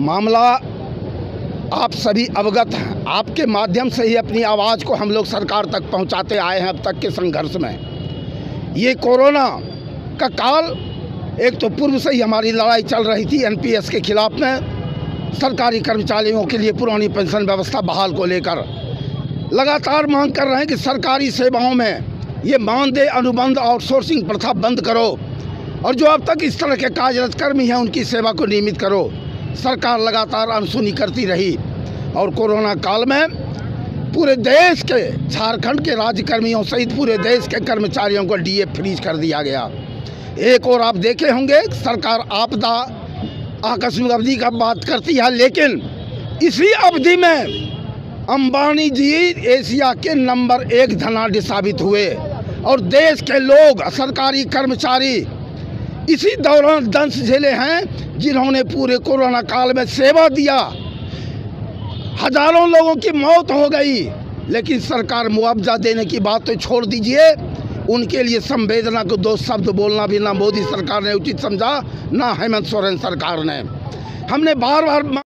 मामला आप सभी अवगत हैं। आपके माध्यम से ही अपनी आवाज़ को हम लोग सरकार तक पहुंचाते आए हैं अब तक के संघर्ष में। ये कोरोना का काल, एक तो पूर्व से ही हमारी लड़ाई चल रही थी एनपीएस के खिलाफ में। सरकारी कर्मचारियों के लिए पुरानी पेंशन व्यवस्था बहाल को लेकर। लगातार मांग कर रहे हैं कि सरकारी सेवाओं में ये मानदेय, अनुबंध आउटसोर्सिंग प्रथा बंद करो और जो अब तक इस तरह के कार्यरत कर्मी हैं उनकी सेवा को नियमित करो। सरकार लगातार अनसुनी करती रही और कोरोना काल में पूरे देश के झारखंड के राज्यकर्मियों सहित पूरे देश के कर्मचारियों को डीए फ्रीज कर दिया गया। एक और आप देखे होंगे, सरकार आपदा, आकस्मिक अवधि का बात करती है, लेकिन इसी अवधि में अंबानी जी एशिया के नंबर एक धनाढ़ साबित हुए और देश के लोग, सरकारी कर्मचारी इसी दौरान दंश झेले हैं जिन्होंने पूरे कोरोना काल में सेवा दिया। हज़ारों लोगों की मौत हो गई, लेकिन सरकार मुआवजा देने की बात तो छोड़ दीजिए। उनके लिए संवेदना को दो शब्द बोलना भी ना मोदी सरकार ने उचित समझा, ना हेमंत सोरेन सरकार ने। हमने बार बार